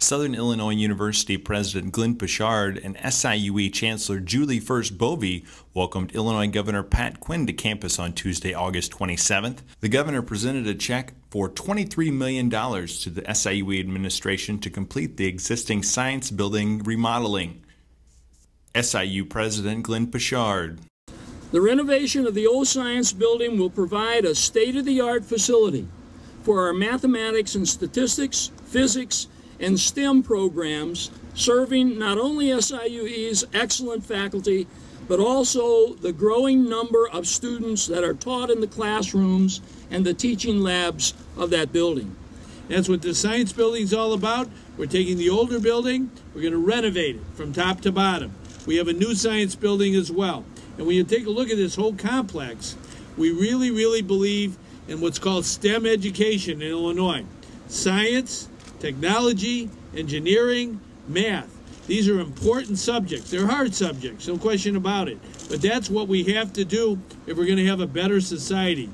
Southern Illinois University President Glenn Poshard and SIUE Chancellor Julie Furst-Bowe welcomed Illinois Governor Pat Quinn to campus on Tuesday, August 27th. The governor presented a check for $23 million to the SIUE administration to complete the existing science building remodeling. SIU President Glenn Poshard. The renovation of the old science building will provide a state-of-the-art facility for our mathematics and statistics, physics, and STEM programs, serving not only SIUE's excellent faculty, but also the growing number of students that are taught in the classrooms and the teaching labs of that building. That's what the science building is all about. We're taking the older building, we're going to renovate it from top to bottom. We have a new science building as well. And when you take a look at this whole complex, we really, really believe in what's called STEM education in Illinois. Science, technology, engineering, math. These are important subjects. They're hard subjects, no question about it. But that's what we have to do if we're going to have a better society.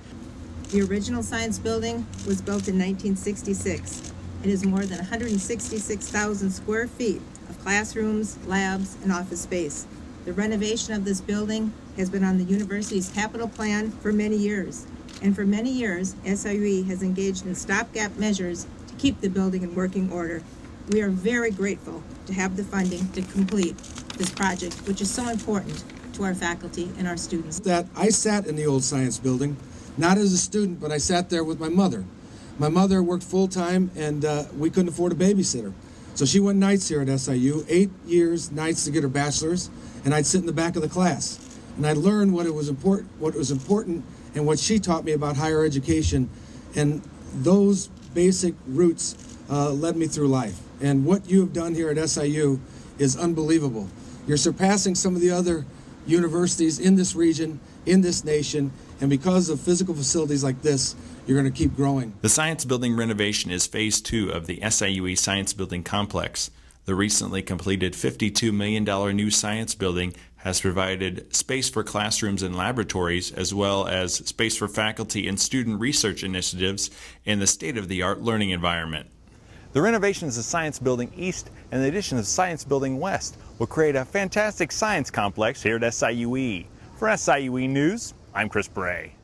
The original science building was built in 1966. It is more than 166,000 square feet of classrooms, labs, and office space. The renovation of this building has been on the university's capital plan for many years. And for many years, SIUE has engaged in stopgap measures keep the building in working order. We are very grateful to have the funding to complete this project, which is so important to our faculty and our students. That I sat in the old science building, not as a student, but I sat there with my mother. My mother worked full time, and uh, we couldn't afford a babysitter. So she went nights here at SIU, eight years nights to get her bachelor's, and I'd sit in the back of the class. And I learned what it was important, what was important, and what she taught me about higher education, and those basic roots uh, led me through life. And what you have done here at SIU is unbelievable. You're surpassing some of the other universities in this region, in this nation, and because of physical facilities like this, you're going to keep growing. The science building renovation is phase two of the SIUE Science Building Complex. The recently completed $52 million new science building has provided space for classrooms and laboratories, as well as space for faculty and student research initiatives in the state of the art learning environment. The renovations of Science Building East and the addition of Science Building West will create a fantastic science complex here at SIUE. For SIUE News, I'm Chris Bray.